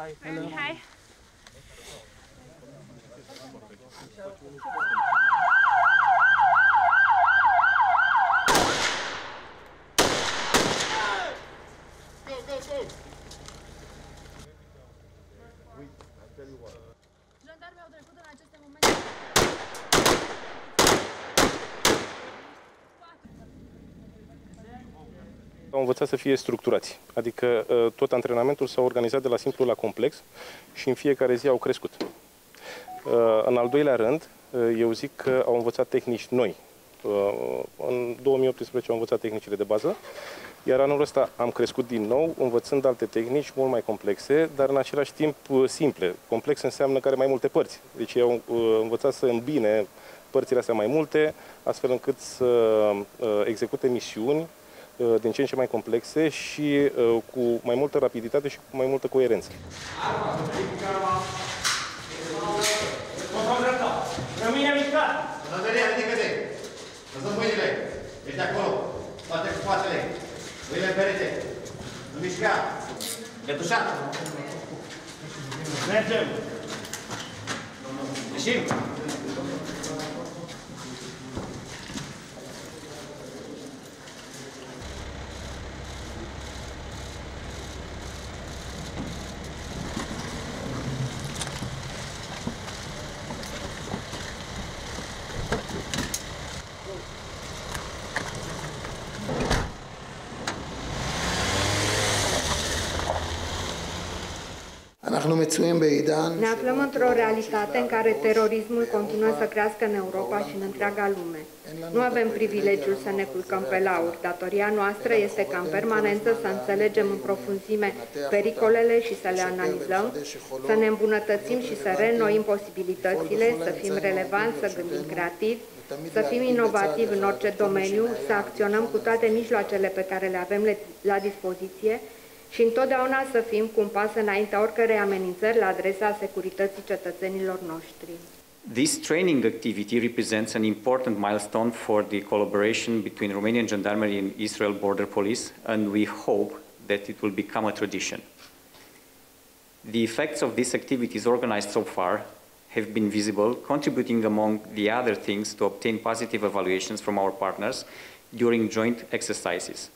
Hi. Hello. Hi. Go, go, go! Wait, I'll tell you what. Au învățat să fie structurați, adică uh, tot antrenamentul s-a organizat de la simplu la complex și în fiecare zi au crescut. Uh, În al doilea rând, uh, eu zic că au învățat tehnici noi. Uh, În 2018 au învățat tehnicile de bază, iar anul ăsta am crescut din nou, învățând alte tehnici mult mai complexe, dar în același timp uh, simple. Complex înseamnă că are mai multe părți. Deci ei au uh, învățat să îmbine părțile astea mai multe, astfel încât să uh, execute misiuni uh, din ce în ce mai complexe și uh, cu mai multă rapiditate și cu mai multă coerență. Rămâne mișcat! Năzăria, ridică-te! Lăsăm mâinile! Ești acolo! Toate cu fațele! Mâinile în perete! Nu mișca! Retușat! Mergem! Ieșim! Ne aflăm într-o realitate în care terorismul continuă să crească în Europa și în întreaga lume. Nu avem privilegiul să ne culcăm pe lauri. Datoria noastră este ca în permanență să înțelegem în profunzime pericolele și să le analizăm, să ne îmbunătățim și să reînnoim posibilitățile, să fim relevanți, să gândim creativ, să fim inovativi în orice domeniu, să acționăm cu toate mijloacele pe care le avem le- la dispoziție și întotdeauna să fim cu un pas înaintea oricărei amenințări la adresa securității cetățenilor noștri. This training activity represents an important milestone for the collaboration between Romanian Gendarmerie and Israel Border Police, and we hope that it will become a tradition. The effects of these activities organized so far have been visible, contributing among the other things to obtain positive evaluations from our partners during joint exercises.